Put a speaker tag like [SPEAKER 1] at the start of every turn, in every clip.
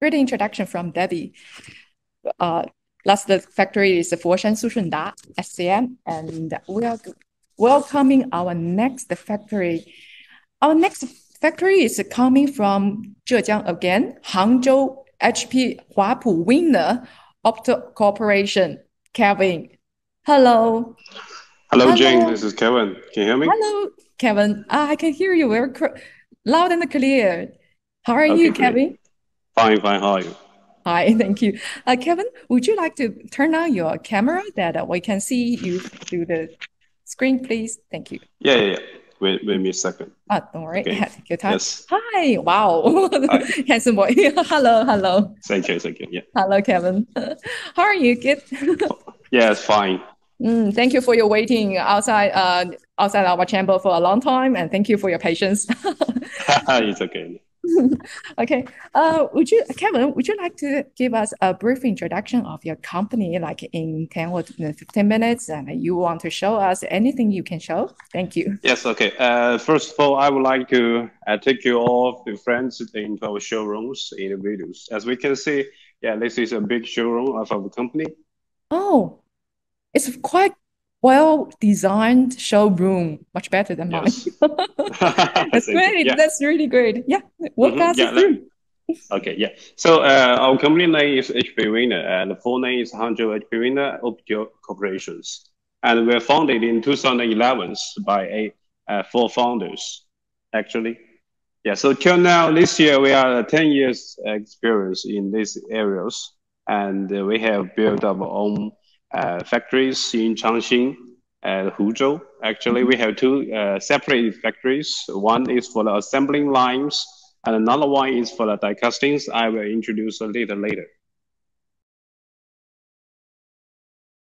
[SPEAKER 1] Great introduction from Debbie. Uh, last factory is Foshan Sushunda SCM, and we are welcoming our next factory. Our next factory is coming from Zhejiang again, Hangzhou HP Huapu Winner Opto Corporation. Kevin. Hello.
[SPEAKER 2] Hello, Jane. This is Kevin. Can you hear me?
[SPEAKER 1] Hello, Kevin. Ah, I can hear you very loud and clear. How are you, Kevin?
[SPEAKER 2] Fine, fine. How are you?
[SPEAKER 1] Hi, thank you. Kevin, would you like to turn on your camera that we can see you through the screen, please? Thank you.
[SPEAKER 2] Yeah, yeah, yeah. Wait, wait me a second.
[SPEAKER 1] Oh, don't worry.
[SPEAKER 2] Okay.
[SPEAKER 1] Take your time.
[SPEAKER 2] Yes.
[SPEAKER 1] Hi. Wow.
[SPEAKER 2] Hi.
[SPEAKER 1] Handsome boy. hello, hello.
[SPEAKER 2] Thank you, thank you. Yeah.
[SPEAKER 1] Hello, Kevin. How are you? Good.
[SPEAKER 2] Yeah, it's fine.
[SPEAKER 1] Mm, thank you for your waiting outside uh, outside our chamber for a long time, and thank you for your patience.
[SPEAKER 2] it's okay.
[SPEAKER 1] Okay. Uh, would you, Kevin, would you like to give us a brief introduction of your company, like in 10 or 15 minutes, and you want to show us anything you can show? Thank you.
[SPEAKER 2] Yes, okay. Uh, first of all, I would like to uh, take you all, the friends, into our showrooms in the videos. As we can see, yeah, this is a big showroom of our company.
[SPEAKER 1] Oh, it's quite well designed showroom, much better than mine. That's great.
[SPEAKER 2] Yeah.
[SPEAKER 1] That's really great. Yeah. Walk
[SPEAKER 2] Mhm,
[SPEAKER 1] us
[SPEAKER 2] yeah,
[SPEAKER 1] through.
[SPEAKER 2] Okay, yeah. So uh, our company name is HP Winner, and the full name is Hangzhou HP Winner Opto Corporations. And we're founded in 2011 by a, uh, four founders, actually. Yeah, so till now, this year, we are 10 years experience in these areas. And uh, we have built our own factories in Changxing and Huzhou. Actually, we have two uh, separate factories. One is for the assembling lines, and another one is for the die castings. I will introduce a little later.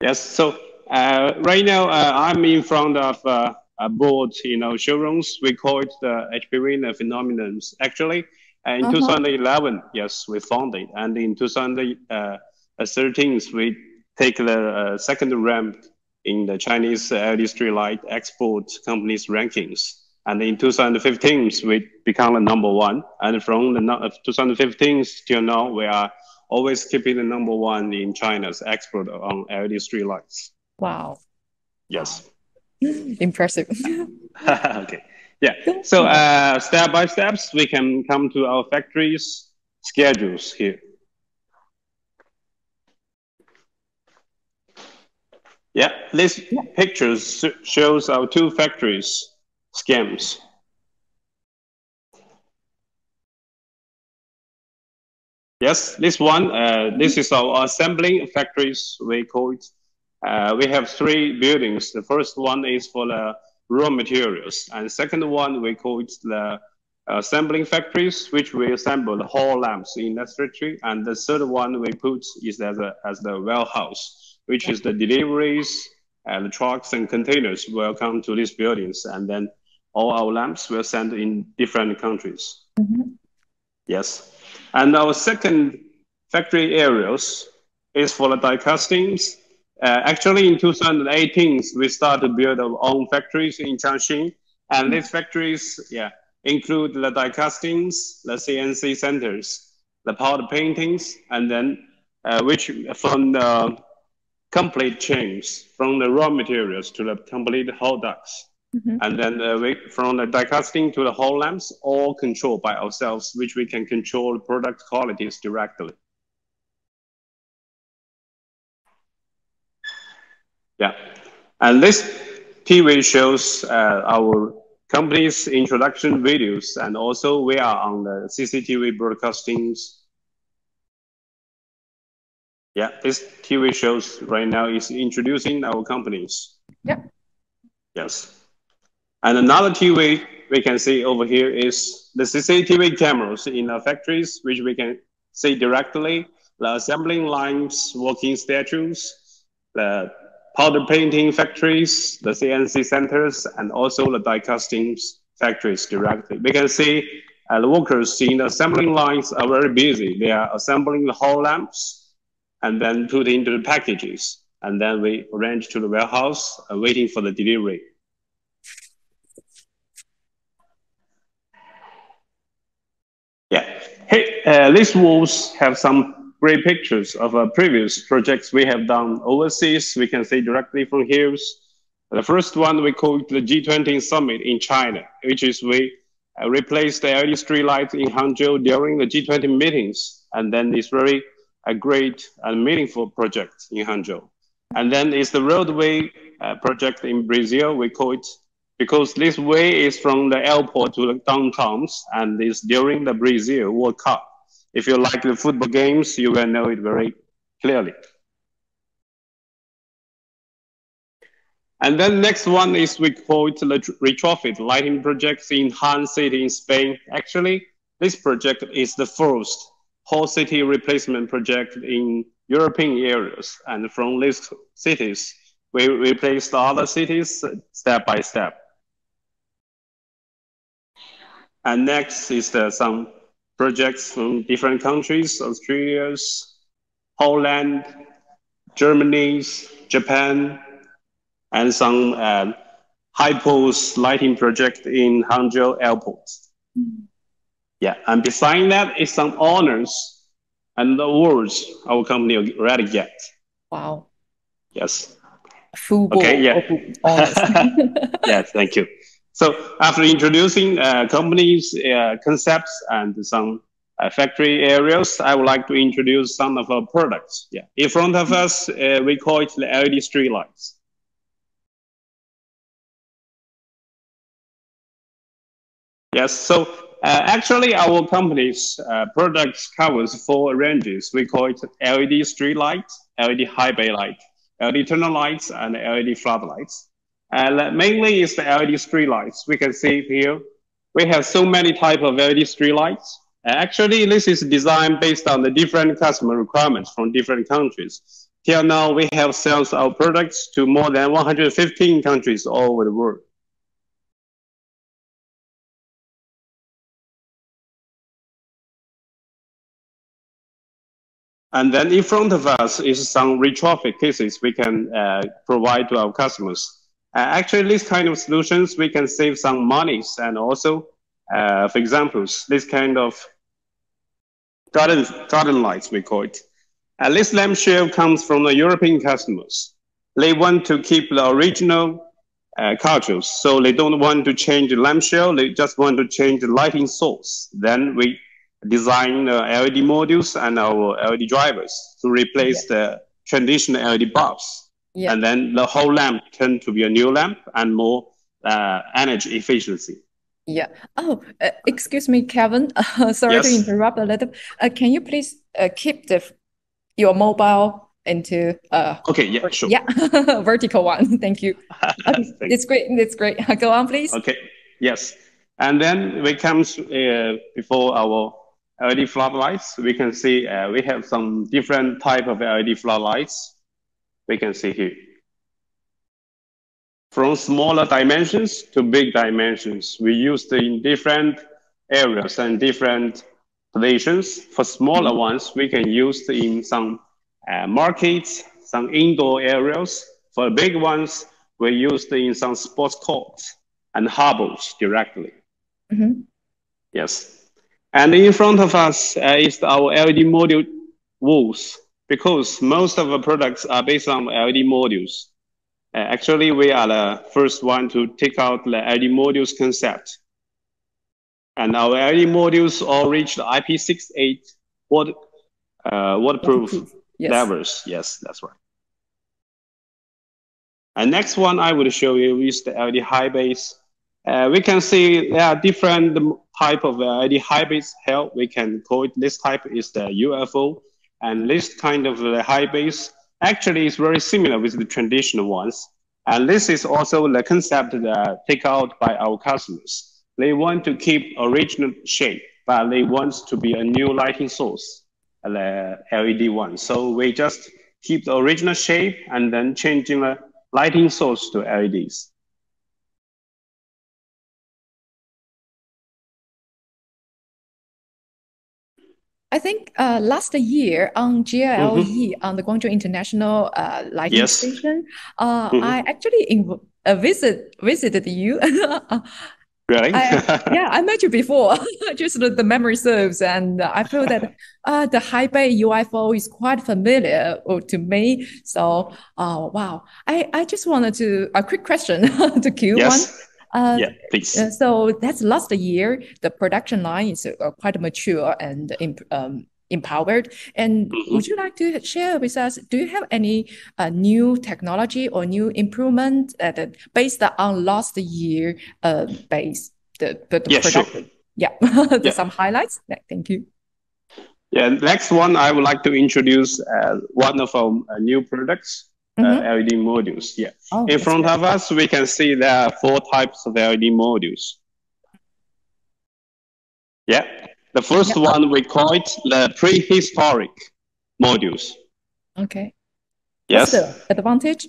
[SPEAKER 2] Yes, so uh, right now uh, I'm in front of uh, a board in our showrooms. We call it the HP Winner phenomenon. Actually, uh, in
[SPEAKER 1] Uh-huh.
[SPEAKER 2] 2011, yes, we founded, and in 2013, we take the uh, second rank in the Chinese LED street light export companies rankings. And in 2015, we become the number one. And from the no- uh, 2015 till now, we are always keeping the number one in China's export on LED street lights.
[SPEAKER 1] Wow.
[SPEAKER 2] Yes.
[SPEAKER 1] Impressive.
[SPEAKER 2] okay. Yeah. So uh, step by steps, we can come to our factories schedules here. Yeah, this picture s- shows our two factories schemes. Yes, this one, uh, this is our assembling factories, we call it. Uh, we have three buildings. The first one is for the raw materials, and second one we call it the assembling factories, which we assemble the whole lamps in that factory. And the third one we put is as, a, as the warehouse, which is the deliveries and the trucks and containers will come to these buildings, and then all our lamps will send in different countries.
[SPEAKER 1] Mhm.
[SPEAKER 2] Yes. And our second factory areas is for the die castings. Uh, actually, in 2018, we started to build our own factories in Changxing. And these factories, yeah, include the die castings, the CNC centers, the powder paintings, and then uh, which from the complete chains, from the raw materials to the complete whole ducts.
[SPEAKER 1] Mhm.
[SPEAKER 2] And then uh, we, from the die casting to the whole lamps, all controlled by ourselves, which we can control product qualities directly. Yeah. And this TV shows uh, our company's introduction videos, and also we are on the CCTV broadcastings. Yeah, this TV shows right now is introducing our companies.
[SPEAKER 1] Yeah.
[SPEAKER 2] Yes. And another TV we can see over here is the CCTV cameras in the factories, which we can see directly, the assembling lines, working statues, the powder painting factories, the CNC centers, and also the die casting factories directly. We can see uh, the workers in the assembling lines are very busy. They are assembling the whole lamps and then put into the packages. And then we arrange to the warehouse, uh, waiting for the delivery. Yeah. Hey, uh, these walls have some great pictures of uh, previous projects we have done overseas. We can see directly from here. The first one we call the G20 Summit in China, which is we uh, replaced the LED street lights in Hangzhou during the G20 meetings. And then it's very a great and meaningful project in Hangzhou. And then it's the roadway uh, project in Brazil. We call it because this way is from the airport to the downtowns and it's during the Brazil World Cup. If you like the football games, you will know it very clearly. And then next one is we call it the retrofit lighting project in Han City in Spain. Actually, this project is the first whole city replacement project in European areas. And from these cities, we replace the other cities step by step. And next is the, some projects from different countries, Australia, Holland, Germany, Japan, and some uh, high pulse lighting project in Hangzhou Airport. Mm. Yeah, and beside that is some honors and awards our company already get.
[SPEAKER 1] Wow.
[SPEAKER 2] Yes.
[SPEAKER 1] Full
[SPEAKER 2] okay, yeah. yes, thank you. So after introducing uh, companies, uh, concepts, and some uh, factory areas, I would like to introduce some of our products. Yeah, in front of us, uh, we call it the LED street lights. Yes, so actually our company's uh, products covers four ranges. We call it LED street light, LED high bay light, LED tunnel lights, and LED floodlights. And mainly is the LED street lights. We can see here, we have so many type of LED street lights. Actually, this is designed based on the different customer requirements from different countries. Till now, we have sales our products to more than 115 countries all over the world. And then in front of us is some retrofit cases we can uh, provide to our customers. Uh, actually, these kind of solutions, we can save some monies and also, uh, for examples, this kind of garden, garden lights, we call it. Uh, this lampshade comes from the European customers. They want to keep the original uh, so they don't want to change the lampshade, they just want to change the lighting source. Then we design uh, LED modules and our LED drivers to replace yeah. the traditional LED bulbs. Yeah. And then the whole lamp turned to be a new lamp and more uh, energy efficiency.
[SPEAKER 1] Yeah. Oh, uh, excuse me, Kevin. Uh, sorry yes. to interrupt a little. Uh, can you please uh, keep the your mobile into uh
[SPEAKER 2] okay yeah sure
[SPEAKER 1] yeah vertical one thank you okay, it's great it's great go on please
[SPEAKER 2] okay yes and then we comes uh, before our LED floodlights we can see uh, we have some different type of LED floodlights we can see here. From smaller dimensions to big dimensions, we used in different areas and different positions. For smaller ones, we can use in some uh, markets, some indoor areas. For big ones, we used in some sports courts and harbors directly. Mm -hmm. Yes. And in front of us uh, is our LED module walls because most of the products are based on LED modules. Uh, actually, we are the first one to take out the LED modules concept. And our LED modules all reach the IP68 water, uh, waterproof yes. levels. Yes, that's right. And next one I will show you is the LED high base. Uh, we can see there are different type of LED high base here. We can call it this type is the UFO and this kind of the high base actually is very similar with the traditional ones. And this is also the concept that take out by our customers. They want to keep original shape, but they want to be a new lighting source, the LED one. So we just keep the original shape and then changing the lighting source to LEDs.
[SPEAKER 1] I think uh, last year on GILE mm-hmm. on the Guangzhou International uh, Lighting yes. Station, uh, mm-hmm. I actually inv- uh, visit visited you.
[SPEAKER 2] Really?
[SPEAKER 1] I, yeah, I met you before. Just the, the, memory serves, and I feel that uh, the high bay UFO is quite familiar uh, to me. So, uh, wow. I, I just wanted to a quick question to Q
[SPEAKER 2] yes. one. Uh, yeah, please.
[SPEAKER 1] Uh, so that's last year. The production line is uh, quite mature and um, empowered. And mm-hmm. would you like to share with us? Do you have any uh, new technology or new improvement that based on last year uh, base the, the, the
[SPEAKER 2] yeah, production? Sure.
[SPEAKER 1] Yeah, yeah. some highlights. Thank you.
[SPEAKER 2] Yeah, next one I would like to introduce uh, one of our uh, new products. Uh, mm-hmm. LED modules. Yeah. Oh, In front of us, we can see there are four types of LED modules. Yeah. The first yeah. one we call it the prehistoric modules.
[SPEAKER 1] Okay.
[SPEAKER 2] Yes.
[SPEAKER 1] What's the advantage?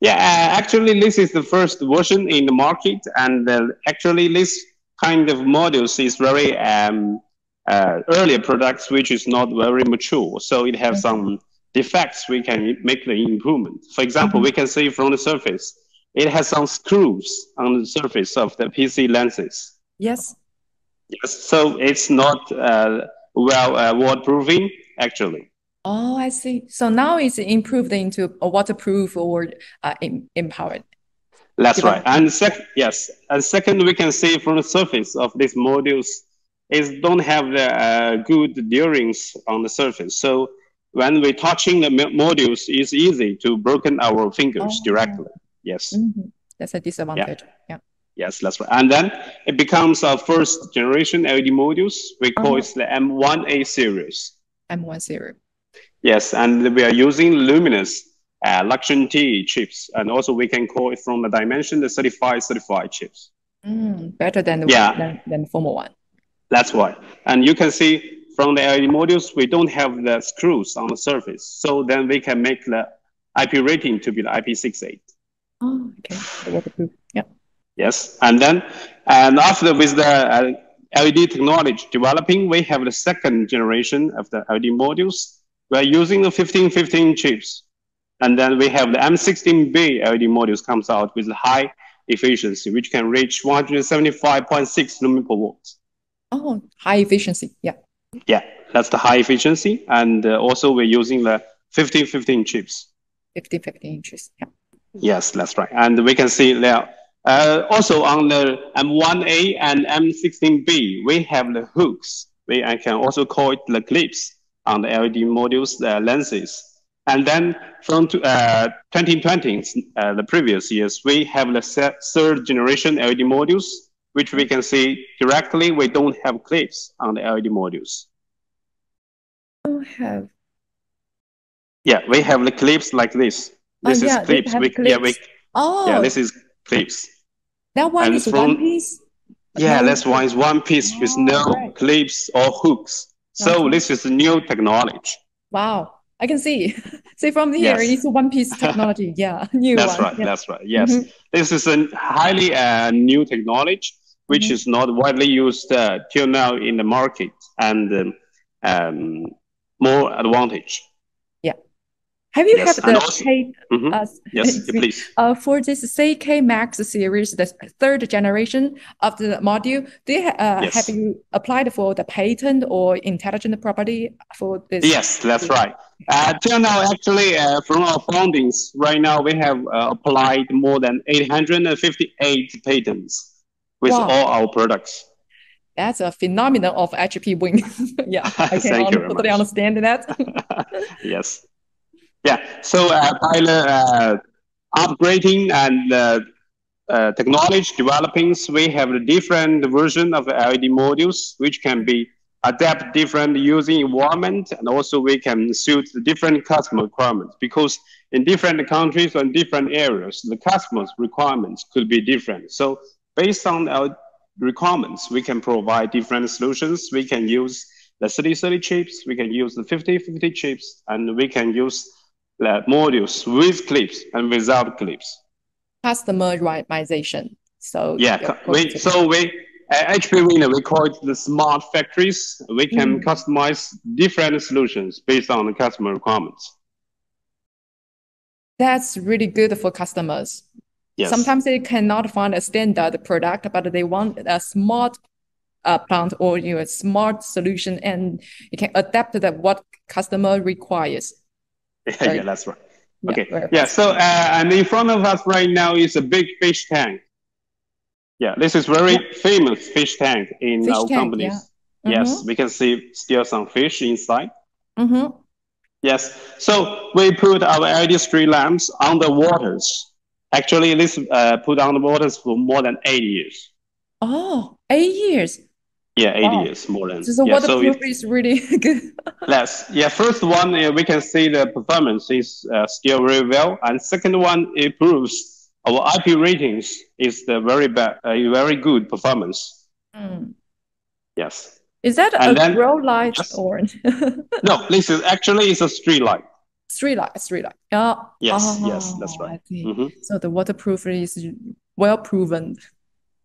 [SPEAKER 2] Yeah, uh, actually, this is the first version in the market, and uh, actually, this kind of modules is very um, uh, earlier products, which is not very mature. So it has okay. some defects. We can make the improvement. For example, we can see from the surface, it has some screws on the surface of the PC lenses.
[SPEAKER 1] Yes.
[SPEAKER 2] Yes, so it's not uh, well uh, waterproofing actually.
[SPEAKER 1] Oh, I see. So now it's improved into a waterproof or uh, empowered.
[SPEAKER 2] That's right. And second, yes, and second, we can see from the surface of these modules is don't have the uh, good durings on the surface. So when we're touching the modules, it's easy to broken our fingers oh, directly. Yes.
[SPEAKER 1] Mm -hmm. That's a disadvantage. Yeah. yeah.
[SPEAKER 2] Yes, that's right. And then it becomes our first generation LED modules. We call uh-huh. it the M1A series.
[SPEAKER 1] M1 series.
[SPEAKER 2] Yes, and we are using luminous uh, Luxeon T chips. And also we can call it from the dimension, the 35, 35 chips.
[SPEAKER 1] Mm, better than the, yeah. than, than the former one.
[SPEAKER 2] That's why. And you can see from the LED modules, we don't have the screws on the surface. So then we can make the IP rating to be the IP68.
[SPEAKER 1] Oh, okay. waterproof. Yeah.
[SPEAKER 2] Yes, and then and after with the uh, LED technology developing, we have the second generation of the LED modules. We're using the 1515 chips. And then we have the M16B LED modules comes out with high efficiency, which can reach 175.6 lumen per watt.
[SPEAKER 1] Oh, high efficiency. Yeah.
[SPEAKER 2] Yeah, that's the high efficiency. And uh, also we're using the 1515 chips.
[SPEAKER 1] 1515 chips. Yeah.
[SPEAKER 2] Yes, that's right. And we can see there uh, also on the M1A and M16B, we have the hooks. We I can also call it the clips on the LED modules the lenses. And then from to, uh, 2020, uh, the previous years, we have the third generation LED modules, which we can see directly. We don't have clips on the LED modules.
[SPEAKER 1] Don't have.
[SPEAKER 2] Yeah, we have the clips like this. This
[SPEAKER 1] oh,
[SPEAKER 2] is
[SPEAKER 1] yeah,
[SPEAKER 2] clips. We,
[SPEAKER 1] clips.
[SPEAKER 2] Yeah, we,
[SPEAKER 1] oh.
[SPEAKER 2] yeah, this is clips.
[SPEAKER 1] That one and is from, one piece?
[SPEAKER 2] Yeah, no that's one is one piece oh, with no right. clips or hooks. So this is new technology.
[SPEAKER 1] Wow. I can see. see from here, yes. it's one piece technology. Yeah, new
[SPEAKER 2] That's
[SPEAKER 1] one.
[SPEAKER 2] right. Yeah. That's right. Yes. Mm -hmm. This is a highly uh, new technology, which mm -hmm. is not widely used uh, till now in the market and um, um, more advantage. Yeah.
[SPEAKER 1] Have you yes, had the also, K,
[SPEAKER 2] mm -hmm. uh, yes, please.
[SPEAKER 1] Uh, for this CK Max series, the third generation of the module, do you, uh, yes. have you applied for the patent or intelligent property for this?
[SPEAKER 2] Yes, that's right. Uh, till now, actually, uh, from our findings, right now we have uh, applied more than 858 patents with wow. all our products.
[SPEAKER 1] That's a phenomenon of HP Wing. yeah, I can totally understand that.
[SPEAKER 2] yes. Yeah. So uh, by the uh, upgrading and uh, uh, technology developing, we have a different version of LED modules, which can be adapt different using environment, and also we can suit the different customer requirements. Because in different countries and different areas, the customer's requirements could be different. So based on our requirements, we can provide different solutions. We can use the 3030 chips, we can use the 5050 chips, and we can use the modules with clips and without clips.
[SPEAKER 1] Customization. So
[SPEAKER 2] yeah, we, so we at HP Winner we call it the smart factories. We can mm. customize different solutions based on the customer requirements.
[SPEAKER 1] That's really good for customers.
[SPEAKER 2] Yes.
[SPEAKER 1] Sometimes they cannot find a standard product, but they want a smart uh, plant or you know, a smart solution, and you can adapt to that what customer requires.
[SPEAKER 2] yeah, yeah, that's right. Okay. Yeah. yeah so, uh, and in front of us right now is a big fish tank. Yeah, this is very yeah. famous fish tank in fish our tank, companies. Yeah. Mm -hmm. Yes, we can see still some fish inside.
[SPEAKER 1] Mm -hmm.
[SPEAKER 2] Yes. So we put our LED street lamps on the waters. Actually, this uh, put on the waters for more than eight years.
[SPEAKER 1] Oh, eight years.
[SPEAKER 2] Yeah, eight oh. years more than.
[SPEAKER 1] So
[SPEAKER 2] yeah,
[SPEAKER 1] waterproof so is really good.
[SPEAKER 2] yes. Yeah, first one uh, we can see the performance is uh, still very well, and second one it proves our IP ratings is the very bad, uh, very good performance.
[SPEAKER 1] Mm.
[SPEAKER 2] Yes.
[SPEAKER 1] Is that and a then, grow light just, or?
[SPEAKER 2] no, this is actually it's a street light.
[SPEAKER 1] Street light, three light. Yeah.
[SPEAKER 2] yes, oh, yes, that's right. Mm -hmm.
[SPEAKER 1] So the waterproof is well proven.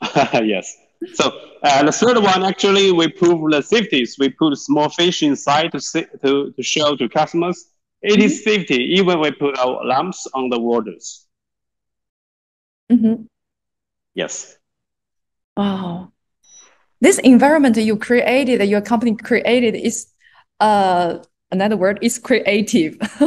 [SPEAKER 2] yes. So uh, the third one, actually, we prove the safeties. We put small fish inside to, see, to, to show to customers. It mm-hmm. is safety, even we put our lamps on the waters.
[SPEAKER 1] Mm-hmm.
[SPEAKER 2] Yes.
[SPEAKER 1] Wow. This environment you created, your company created, is uh, another word is creative.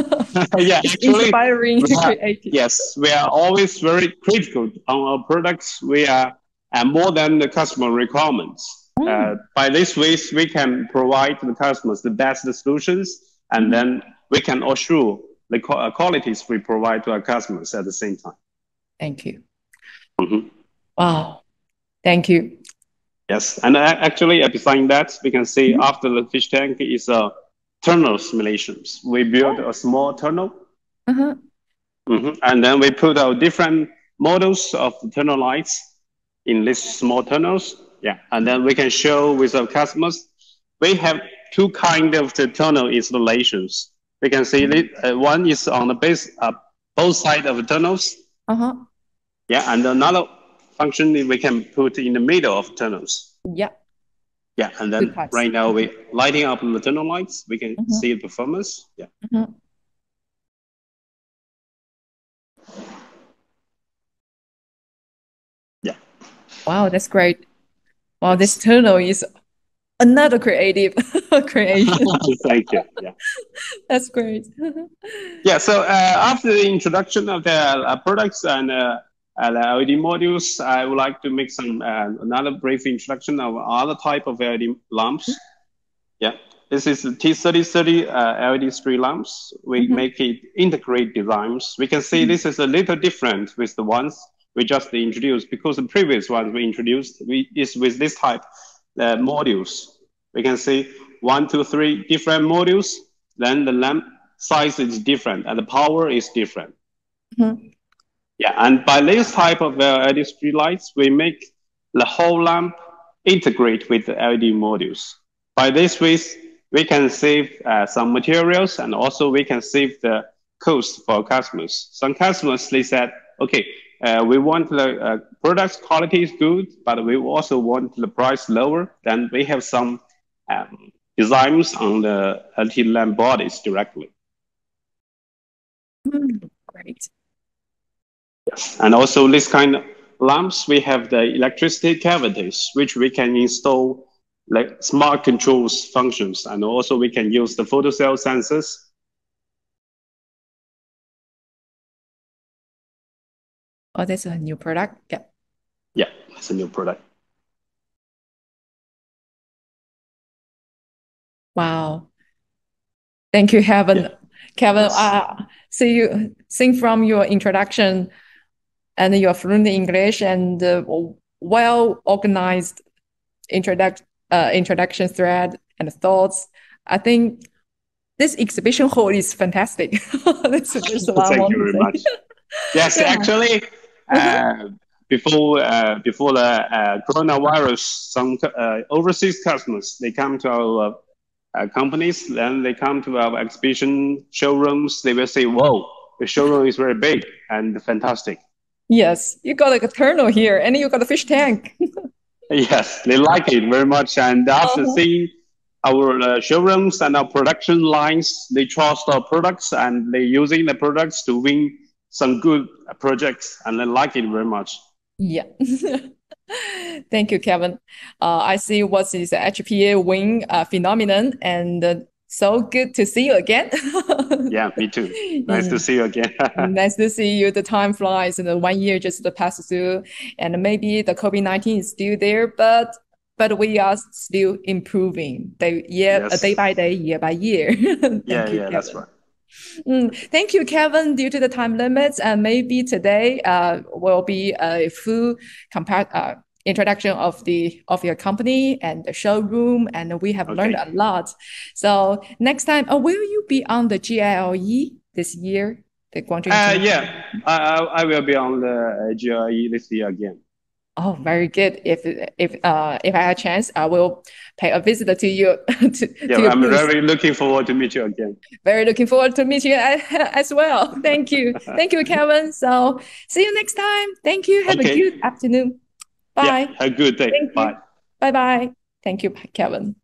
[SPEAKER 2] yeah, actually,
[SPEAKER 1] inspiring,
[SPEAKER 2] are,
[SPEAKER 1] creative.
[SPEAKER 2] Yes, we are always very critical on our products. We are and more than the customer requirements. Mm. Uh, by this way, we can provide the customers the best solutions, and mm. then we can assure the uh, qualities we provide to our customers at the same time.
[SPEAKER 1] Thank you.
[SPEAKER 2] Mm-hmm.
[SPEAKER 1] Wow. Thank you.
[SPEAKER 2] Yes, and actually, beside that, we can see mm-hmm. after the fish tank is a uh, tunnel simulations. We build a small tunnel,
[SPEAKER 1] uh-huh.
[SPEAKER 2] mm-hmm. and then we put out different models of the tunnel lights in these small tunnels. Yeah, and then we can show with our customers. We have two kind of the tunnel installations. We can see that uh, one is on the base, uh, both sides of the tunnels.
[SPEAKER 1] Uh-huh.
[SPEAKER 2] Yeah, and another function we can put in the middle of tunnels.
[SPEAKER 1] Yeah.
[SPEAKER 2] Yeah, and then right now we lighting up the tunnel lights. We can mm -hmm. see the performance. Yeah.
[SPEAKER 1] Mm -hmm. Wow, that's great. Wow, this tunnel is another creative creation.
[SPEAKER 2] Thank you. Yeah.
[SPEAKER 1] That's great.
[SPEAKER 2] yeah, so uh, after the introduction of the uh, products and uh the LED modules, I would like to make some uh, another brief introduction of other type of LED lamps. Yeah, this is the T3030 uh, LED street lamps. We mm -hmm. make it integrate designs. We can see mm -hmm. this is a little different with the ones we just introduced because the previous ones we introduced we, is with this type uh, modules. We can see one, two, three different modules. Then the lamp size is different and the power is different.
[SPEAKER 1] Mm-hmm.
[SPEAKER 2] Yeah, and by this type of uh, LED street lights, we make the whole lamp integrate with the LED modules. By this way, we can save uh, some materials and also we can save the cost for customers. Some customers, they said, okay, uh, we want the uh, product quality is good, but we also want the price lower. Then we have some um, designs on the LED lamp bodies directly.
[SPEAKER 1] Mm, great.
[SPEAKER 2] Yes, and also this kind of lamps, we have the electricity cavities, which we can install like smart controls functions, and also we can use the photocell sensors
[SPEAKER 1] Oh, that's a new product? Yeah.
[SPEAKER 2] Yeah, it's a new product.
[SPEAKER 1] Wow. Thank you, Kevin. Yeah. Kevin, yes. uh, see you sing from your introduction and you your fluent English and uh, well organized introduction uh, introduction thread and thoughts. I think this exhibition hall is fantastic.
[SPEAKER 2] Thank you very much. Yes, yeah. actually, uh, before uh, before the uh, coronavirus, some overseas customers they come to our companies, then they come to our exhibition showrooms. They will say, "Whoa, the showroom is very big and fantastic."
[SPEAKER 1] Yes, you got a tunnel here, and you got a fish tank.
[SPEAKER 2] yes, they like it very much, and after uh -huh. seeing our uh, showrooms and our production lines, they trust our products and they using the products to win some good projects and they like it very much.
[SPEAKER 1] Yeah. Thank you, Kevin. Uh, I see what is the HPA wing uh, phenomenon and uh, so good to see you again.
[SPEAKER 2] yeah, me too. Nice to see you again.
[SPEAKER 1] nice to see you. The time flies and the one year just passed through and maybe the COVID-19 is still there, but but we are still improving day, year, yes. day by day, year by year.
[SPEAKER 2] yeah, you, yeah, Kevin. that's right.
[SPEAKER 1] Mm, thank you, Kevin. Due to the time limits, and uh, maybe today uh, will be a full compare, uh, introduction of the of your company and the showroom, and we have okay. learned a lot. So next time, uh, will you be on the GILE this year? The Guangzhou.
[SPEAKER 2] Uh, yeah, I, I will be on the GILE this year again.
[SPEAKER 1] Oh, very good. If if uh if I have a chance, I will pay a visit to you. to,
[SPEAKER 2] yeah, to I'm booth. very looking forward to meet you again.
[SPEAKER 1] Very looking forward to meet you as well. Thank you, thank you, Kevin. So see you next time. Thank you. Have okay. a good afternoon. Bye.
[SPEAKER 2] Yeah, have a good day.
[SPEAKER 1] Bye. Bye bye. Thank you, Kevin.